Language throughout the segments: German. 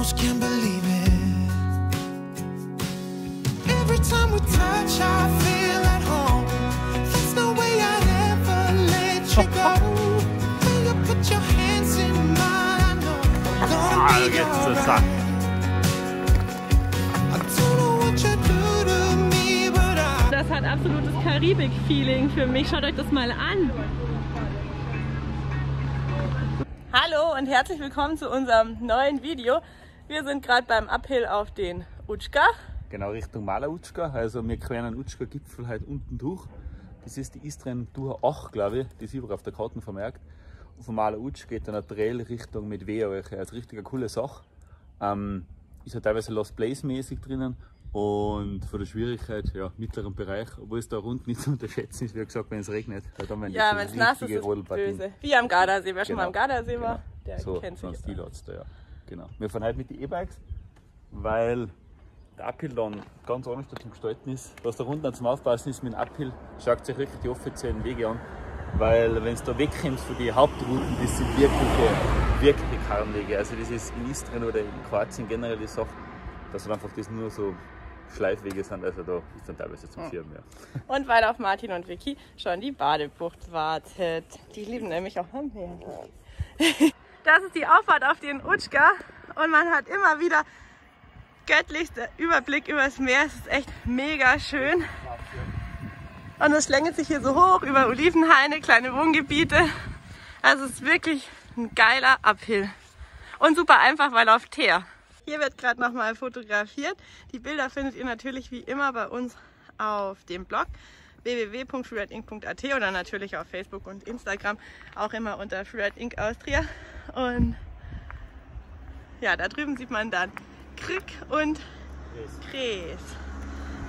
almost can't believe it. Every time we touch, I feel at home. There's no way I'd ever let you go. Will you put your hands in mine? I know I'm gonna be alright. Sache. I don't know what you do to me, but I. Das hat absolutes Karibik-Feeling für mich. Schaut euch das mal an. Hallo und herzlich willkommen zu unserem neuen Video. Wir sind gerade beim Uphill auf den Utschka. Genau Richtung Malautschka. Also wir queren einen Utschka-Gipfel halt unten durch. Das ist die Istren Tour 8, glaube ich. Die ist überall auf der Karte vermerkt. Und von Malautsch geht dann ein Trail Richtung mit Wehreuche. Also richtig eine coole Sache. Ähm, ist ja teilweise Lost Place mäßig drinnen. Und von der Schwierigkeit, ja, mittleren Bereich, obwohl es da rund nicht zu unterschätzen ist, wie gesagt, wenn es regnet. Weil dann werden Ja, wenn es nass ist, ist böse. Wie am Gardasee. Wer schon mal Genau. am Gardasee war, der so, kennt so sich. Da, ja. Genau. Wir fahren heute mit den E-Bikes, weil der Uphill dann ganz anders zum Gestalten ist. Was da runter zum Aufpassen ist mit dem Uphill, schaut sich wirklich die offiziellen Wege an. Weil wenn es da wegkommst von den Hauptrouten, das sind wirkliche, wirkliche Karrenwege. Also das ist in Istrien oder in Kroatien generell die Sache, dass halt einfach das nur so Schleifwege sind. Also da ist dann teilweise zum Firmen, ja. Und weil auf Martin und Vicky schon die Badebucht wartet. Die lieben nämlich auch am Meer. Das ist die Auffahrt auf den Utschka und man hat immer wieder göttlichster Überblick übers Meer. Es ist echt mega schön. Und es schlängelt sich hier so hoch über Olivenhaine, kleine Wohngebiete. Also es ist wirklich ein geiler Uphill. Und super einfach, weil auf Teer. Hier wird gerade nochmal fotografiert. Die Bilder findet ihr natürlich wie immer bei uns auf dem Blog www.freerideinc.at oder natürlich auf Facebook und Instagram auch immer unter Freeride Inc. Austria. Und ja, da drüben sieht man dann Krick und Kres.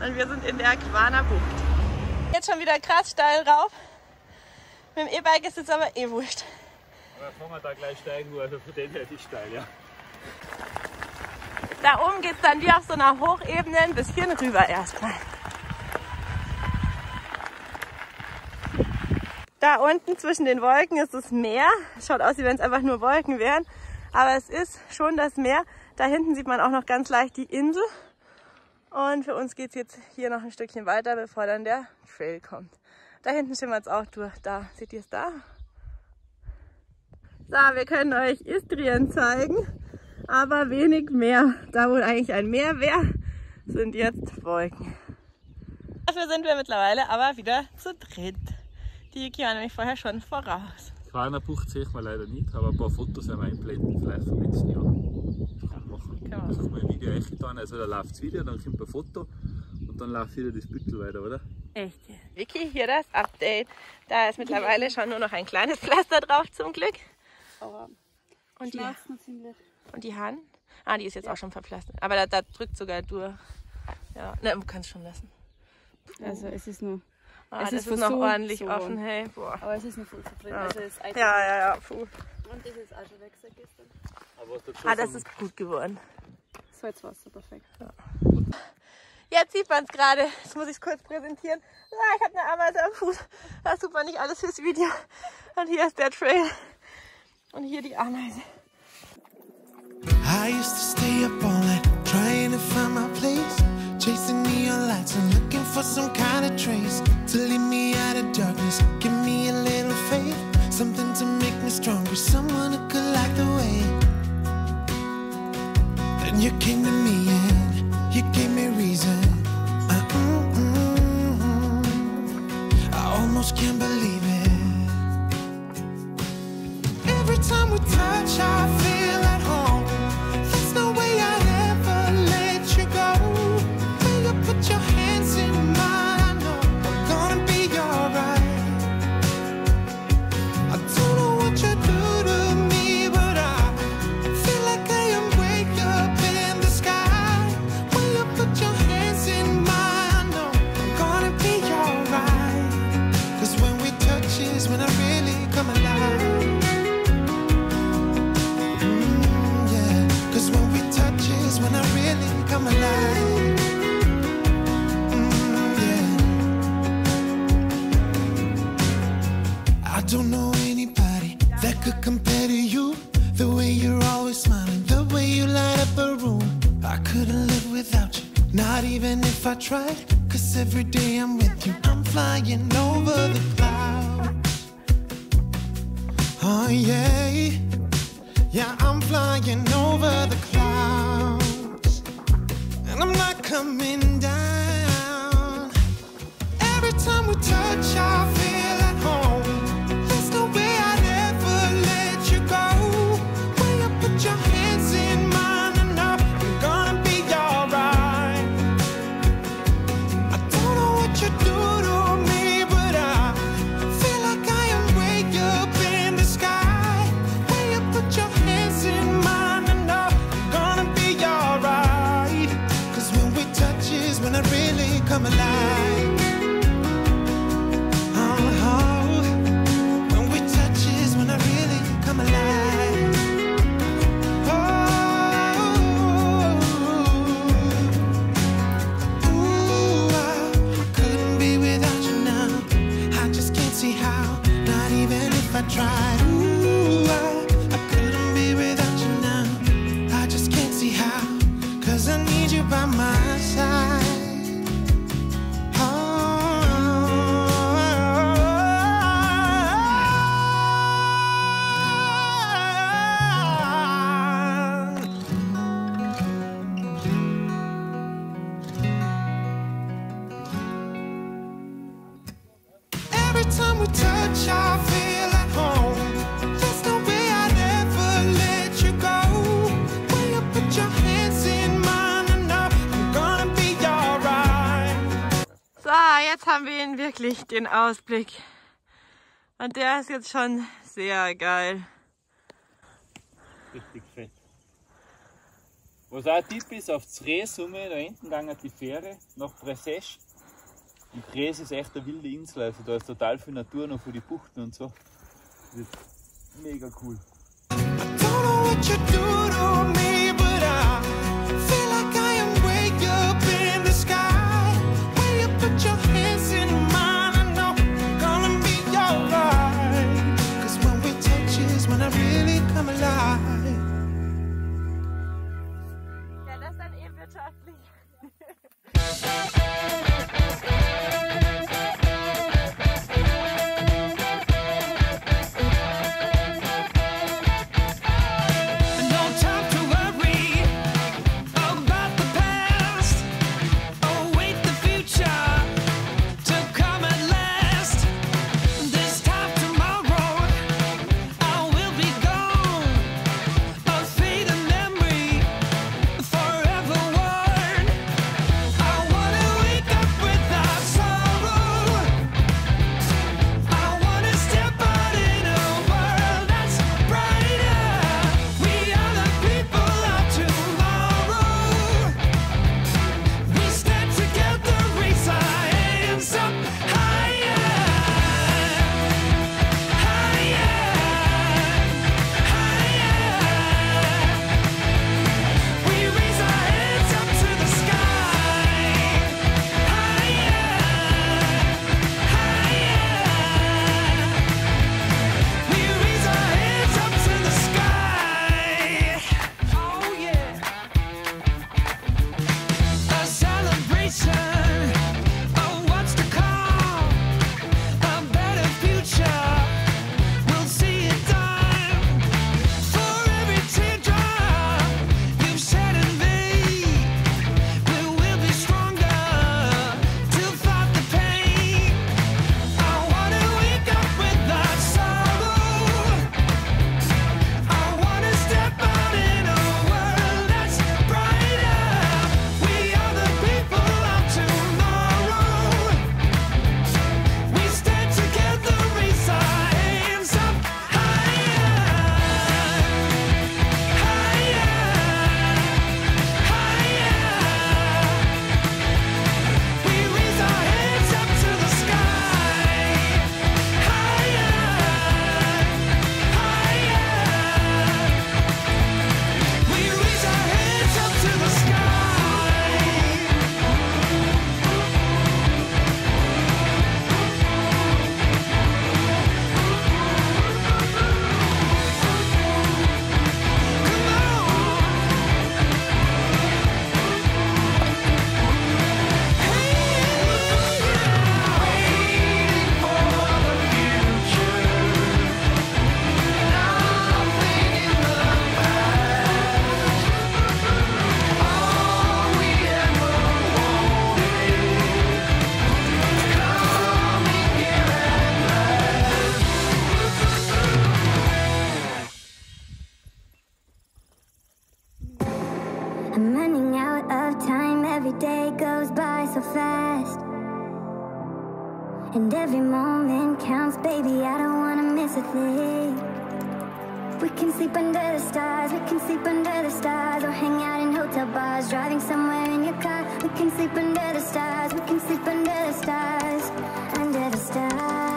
Und wir sind in der Quaner Bucht. Jetzt schon wieder krass steil rauf. Mit dem E-Bike ist es aber eh wurscht. Aber fahren wir da gleich steigen, also dem her ist es steil, ja. Da oben geht es dann wie auf so einer Hochebene ein bisschen rüber erstmal. Da unten zwischen den Wolken ist das Meer. Schaut aus, wie wenn es einfach nur Wolken wären. Aber es ist schon das Meer. Da hinten sieht man auch noch ganz leicht die Insel. Und für uns geht es jetzt hier noch ein Stückchen weiter, bevor dann der Trail kommt. Da hinten schimmert es auch durch. Da, seht ihr es da? So, wir können euch Istrien zeigen aber wenig mehr. Da wo eigentlich ein Meer wäre, sind jetzt Wolken. Dafür sind wir mittlerweile aber wieder zu dritt. Die war nämlich vorher schon voraus. Quaner Bucht sehe ich mal leider nicht, aber ein paar Fotos haben wir einblenden, vielleicht vom letzten Jahr. Kann man machen. Genau. Das haben wir ein Video eingetan, also da läuft das Video, dann kommt ein Foto und dann läuft wieder das Büttel weiter, oder? Echt? Vicky, hier das Update. Da ist mittlerweile schon nur noch ein kleines Pflaster drauf zum Glück. Aber Und die, ziemlich. und die Hand? Ah, die ist jetzt auch schon verpflastert. Aber da, da drückt sogar durch. Ja, ne, du kannst schon lassen. Also es ist nur. Ah, Es das ist ist noch ordentlich so. offen, hey. Boah. Aber es ist noch voll zufrieden. Also es ist Ja, ja, ja, puh. Und das ist auch schon weg seit gestern. Ah, das ist gut geworden. Salzwasser, perfekt. Jetzt sieht man es gerade. Jetzt muss ich es kurz präsentieren. Ah, ich habe eine Ameise am Fuß. Das tut man nicht alles fürs Video. Und hier ist der Trail. Und hier die Ameise. I used to stay up all night trying to find my place, lights and looking for some kind of trace to lead me out of darkness. Give me a little faith, something to make me stronger, someone who could light the way. Then you came to me and you gave me reason. Uh, mm, mm. I almost can't believe it. Every time we touch, I come in. I tried. Ooh, I, I couldn't be without you now. I just can't see how. Cause I need you by my wirklich den Ausblick. Und der ist jetzt schon sehr geil. Richtig fett. Was auch ein Tipp ist, auf Zresumme, da hinten gegangen die Fähre nach Presesch. Und Pres ist echt eine wilde Insel, also da ist total viel Natur noch für die Buchten und so. Das ist mega cool. I don't know what you do to me. Goes by so fast. And every moment counts, baby, I don't wanna miss a thing. We can sleep under the stars, we can sleep under the stars, or hang out in hotel bars, driving somewhere in your car. We can sleep under the stars, we can sleep under the stars, under the stars.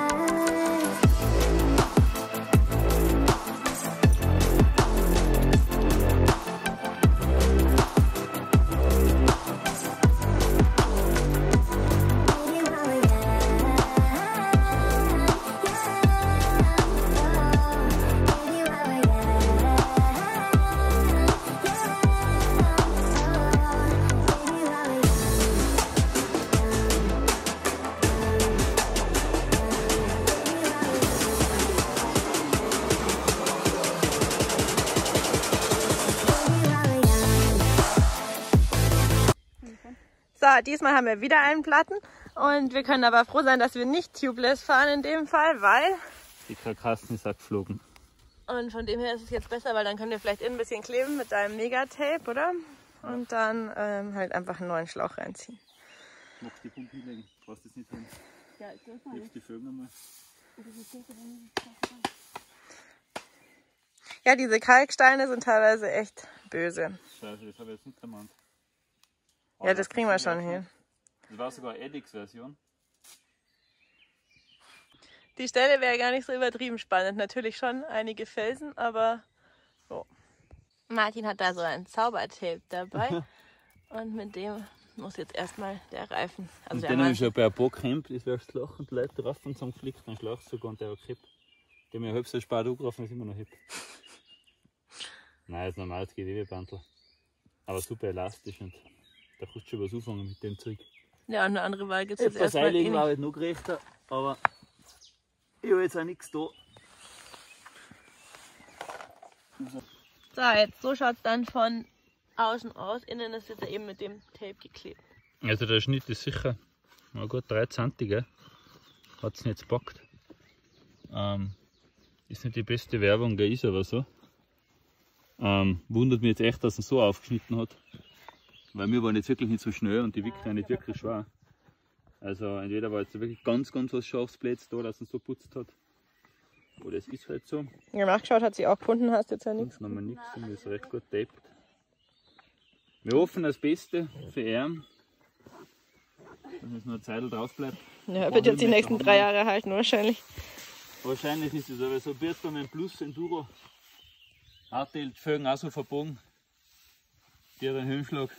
So, diesmal haben wir wieder einen Platten und wir können aber froh sein, dass wir nicht tubeless fahren in dem Fall, weil Die Karkassen ist auch geflogen. und von dem her ist es jetzt besser, weil dann können wir vielleicht innen ein bisschen kleben mit deinem Megatape, oder? Und dann ähm, halt einfach einen neuen Schlauch reinziehen. Mach die Pumpe hinlegen. Brauchst das nicht hin. Ja, ich wir Hilf die Vögel mal. Ja, diese Kalksteine sind teilweise echt böse. Scheiße, das habe ich jetzt nicht Ja, das kriegen wir schon hin. Das war sogar Eddix Version. Die Stelle wäre gar nicht so übertrieben spannend. Natürlich schon einige Felsen, aber so. Martin hat da so ein Zaubertape dabei und mit dem muss jetzt erstmal der Reifen. Also Und der den habe ich schon bei ein paar gehemmt, das wäre das Loch und die Leute drauf und so geflickt, dann Schlauch sogar und der war gekippt. Der mir halb so spät angerufen, ist immer noch hip. Nein, das ist normales Gewebebandel. Aber super elastisch und da kannst du schon was anfangen mit dem Zeug. ja, eine andere Wahl gibt es jetzt Etwas erstmal eh einlegen nicht. war halt noch gerechter, aber ich habe jetzt auch nichts da. So, jetzt so schaut es dann von außen aus. Innen ist jetzt eben mit dem Tape geklebt. Also der Schnitt ist sicher mal gut 3 cm, gell? Hat es nicht gepackt. Ähm, ist nicht die beste Werbung, gell? ist aber so. Ähm, wundert mich jetzt echt, dass er so aufgeschnitten hat. Weil wir waren jetzt wirklich nicht so schnell und die Wickler nicht wirklich schwer. Also entweder war jetzt wirklich ganz, ganz was scharfes Blitz da, dass er so putzt hat. Oder es ist halt so. Ja, nachgeschaut hat sie auch gefunden, hast jetzt ja nichts. Sonst haben wir nichts und ist recht gut taped. Wir hoffen das Beste für ihn. Dass es noch eine Zeit drauf bleibt. Ja, wird jetzt die nächsten drei Jahre halten wahrscheinlich. Wahrscheinlich ist es aber so wird bei meinem Plus Enduro. Hat die Felgen auch so verbogen. Die hat einen Höhenschlag.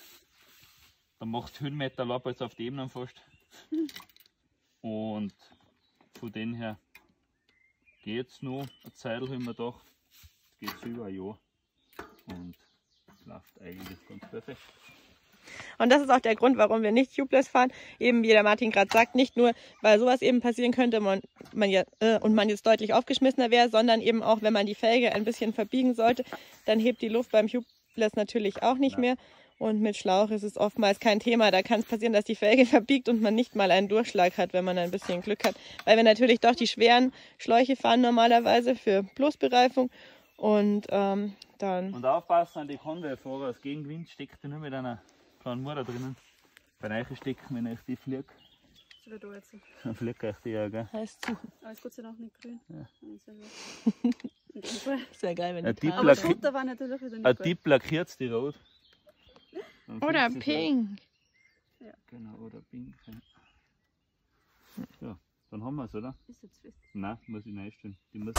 Da macht Höhenmeter Lapp jetzt auf die Ebenen fast. Und von dem her geht es noch eine Zeit, habe ich mir gedacht. Es geht über ein Jahr. Und läuft eigentlich ganz perfekt. Und das ist auch der Grund, warum wir nicht tubeless fahren. Eben wie der Martin gerade sagt, nicht nur, weil sowas eben passieren könnte man, man ja, äh, und man jetzt deutlich aufgeschmissener wäre, sondern eben auch, wenn man die Felge ein bisschen verbiegen sollte, dann hebt die Luft beim tubeless natürlich auch nicht mehr. Und mit Schlauch ist es oftmals kein Thema. Da kann es passieren, dass die Felge verbiegt und man nicht mal einen Durchschlag hat, wenn man ein bisschen Glück hat. Weil wir natürlich doch die schweren Schläuche fahren normalerweise für Plusbereifung. Und ähm, dann Und aufpassen an die Konvoi-Fahrer, das Gegenwind steckt ja nur mit einer kleinen Mutter drinnen. Bei euch stecken, wenn ich die jetzt. dann fliege ich die ja, gell? heißt zu. Aber ist Gott sei Dank nicht grün. Ja. Fall. Sehr geil, wenn die Ein. Tipp lackiert die rot. Oder pink. Genau, oder pink. Ja. ja, dann haben wir es, oder? Ist jetzt fest. Nein, muss ich reinstellen. Die muss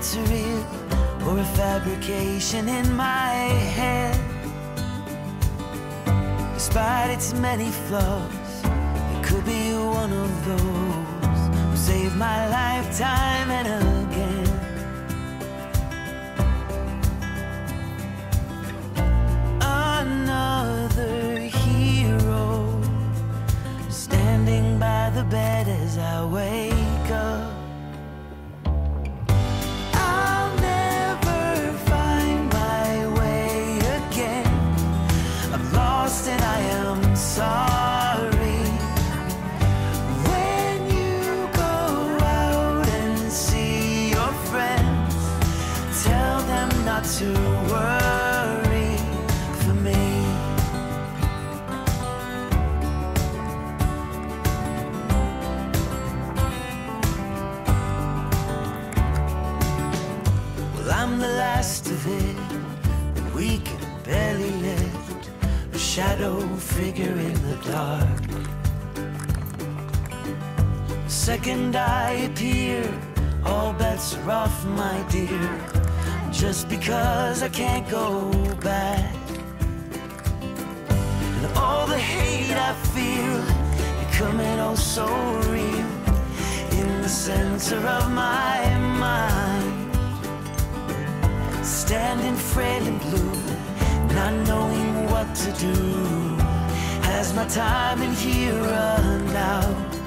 it's real or a fabrication in my head. Despite its many flaws, it could be one of those who saved my life time and again. Another hero standing by the bed as I wake up. Second I appear, all bets are off, my dear, just because I can't go back. And all the hate I feel, becoming oh so real, in the center of my mind standing frail and blue, not knowing what to do. Has my time in here run out?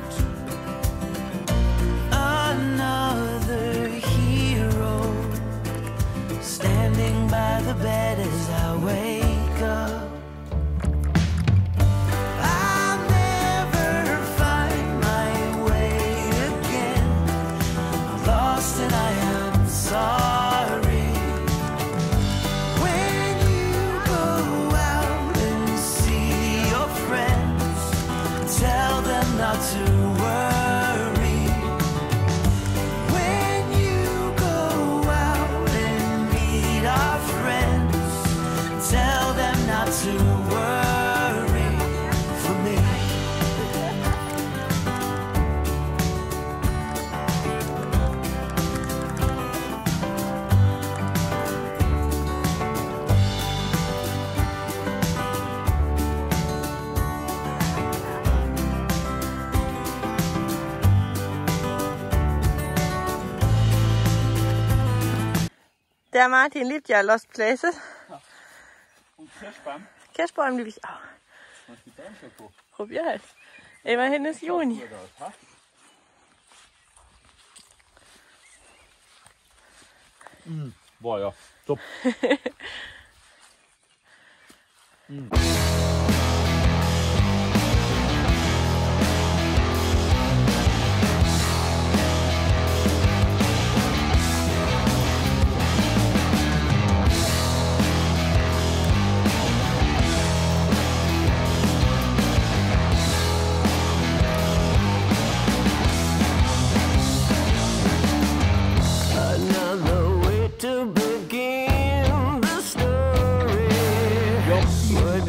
Der Martin liebt ja Lost Places. Und Kirschbaum, Kirschbaum liebe ich auch. was die hoch. Probier halt. Immerhin ist Juni. Mm, Boah, ja, top. Another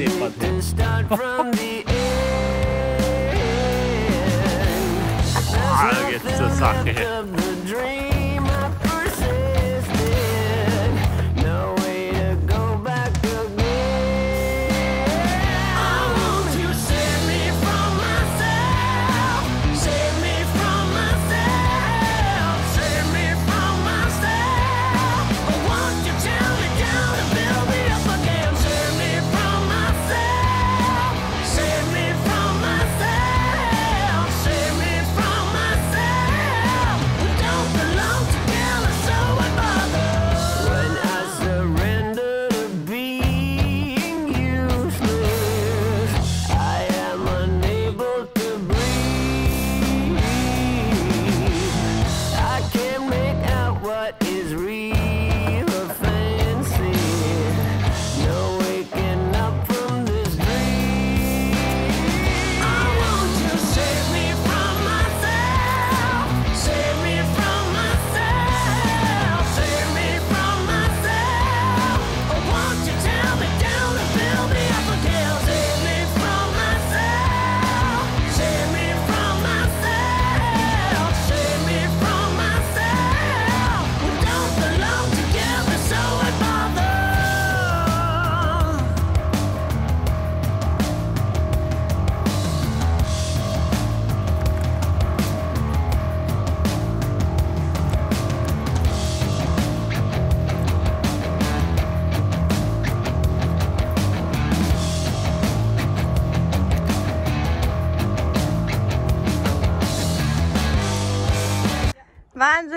I hund. Ah, det er gett, så sakker.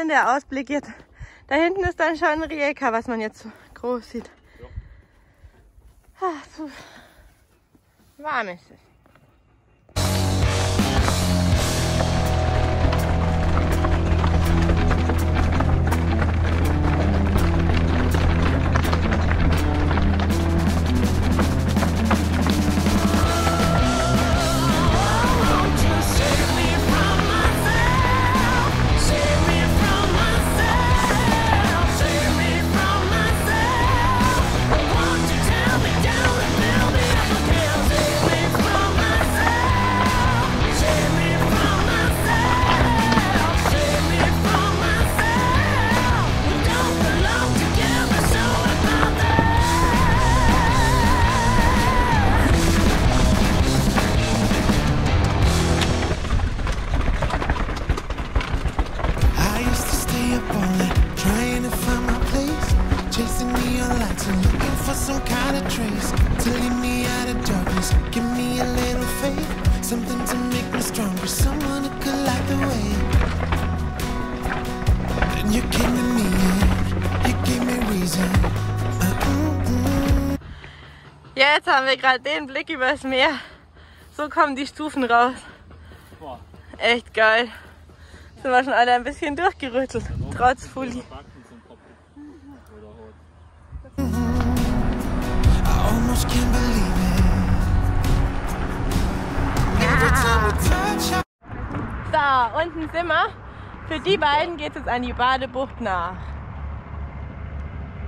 Wahnsinn, der Ausblick jetzt. Da hinten ist dann schon Rijeka, was man jetzt so groß sieht. Ah, so warm ist es. Wir gerade den Blick übers Meer. So kommen die Stufen raus. Boah. Echt geil. Sind wir schon alle ein bisschen durchgerüttelt, trotz I So, unten sind wir. Für die beiden geht es jetzt an die Badebucht nach.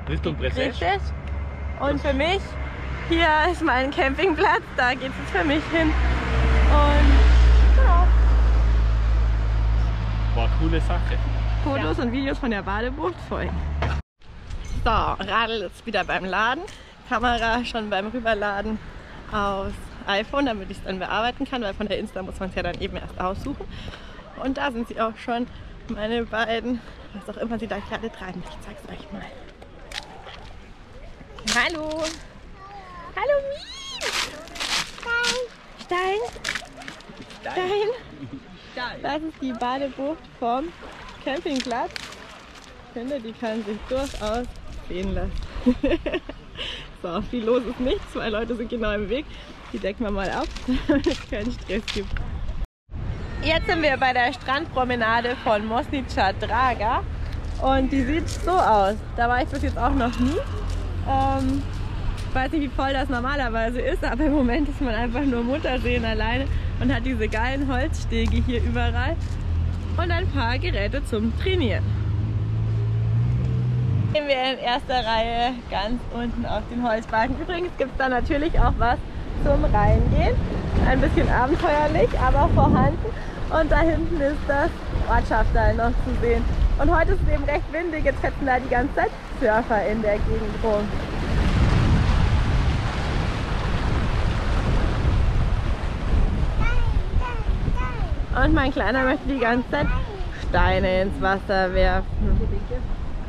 Richtung Bressel. Richtig? Und für mich, hier ist mein Campingplatz, da geht es für mich hin. Und genau, War coole Sache. Fotos und Videos von der Badebucht folgen. So, Radl ist wieder beim Laden. Kamera schon beim Rüberladen aufs iPhone, damit ich es dann bearbeiten kann, weil von der Insta muss man es ja dann eben erst aussuchen. Und da sind sie auch schon, meine beiden, was auch immer sie da gerade treiben. Ich zeig's euch mal. Hallo! Hallo Mies! Stein! Stein! Das ist die Badebucht vom Campingplatz. Ich finde, die kann sich durchaus sehen lassen. so, viel los ist nicht. Zwei Leute sind genau im Weg. Die decken wir mal auf, damit es keinen Stress gibt. Jetzt sind wir bei der Strandpromenade von Mosnica Draga. Und die sieht so aus. Da war ich bis jetzt auch noch nie. Ähm, ich weiß nicht, wie voll das normalerweise ist, aber im Moment ist man einfach nur Mutterseen alleine und hat diese geilen Holzstege hier überall und ein paar Geräte zum Trainieren. Gehen wir in erster Reihe ganz unten auf den Holzbalken. Übrigens gibt es da natürlich auch was zum Reingehen. Ein bisschen abenteuerlich, aber vorhanden. Und da hinten ist das Ortschafteil noch zu sehen. Und heute ist es eben recht windig, jetzt fetzen da die ganze Zeit Surfer in der Gegend rum. Und mein Kleiner möchte die ganze Zeit Steine ins Wasser werfen.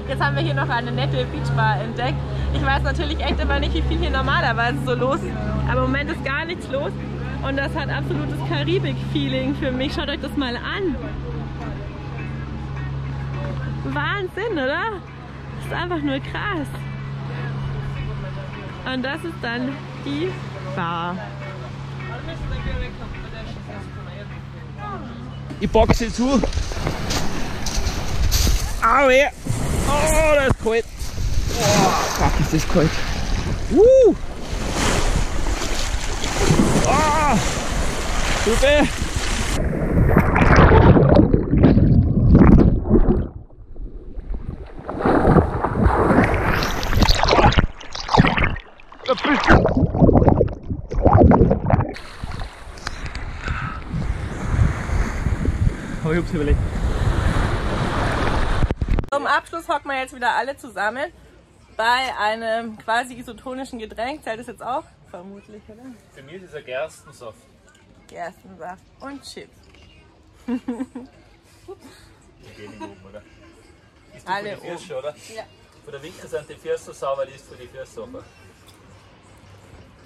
Jetzt haben wir hier noch eine nette Beachbar entdeckt. Ich weiß natürlich echt immer nicht, wie viel hier normalerweise so los ist. Aber im Moment ist gar nichts los. Und das hat absolutes Karibik-Feeling für mich. Schaut euch das mal an. Wahnsinn, oder? Das ist einfach nur krass. Und das ist dann die Bar. Ich pack sie zu. Au, weh. Oh, das ist kalt. Oh, fuck, ist das kalt. Uh. Ah, super. Aber ich hab's überlegt. Zum Abschluss hocken wir jetzt wieder alle zusammen bei einem quasi isotonischen Getränk. Zählt das jetzt auch? Vermutlich, oder? Für mich ist es ein Gerstensaft. Gerstensaft und Chips. Die gehen nicht oben, oder? Ist du Alle den Füßen, oder? Ja. Von der Winkel sind die Füße so sauber, die ist für die Füße sauber.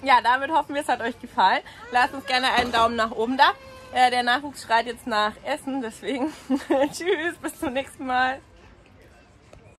Ja, damit hoffen wir, es hat euch gefallen. Lasst uns gerne einen Daumen nach oben da. Ja, der Nachwuchs schreit jetzt nach Essen, deswegen tschüss, bis zum nächsten Mal.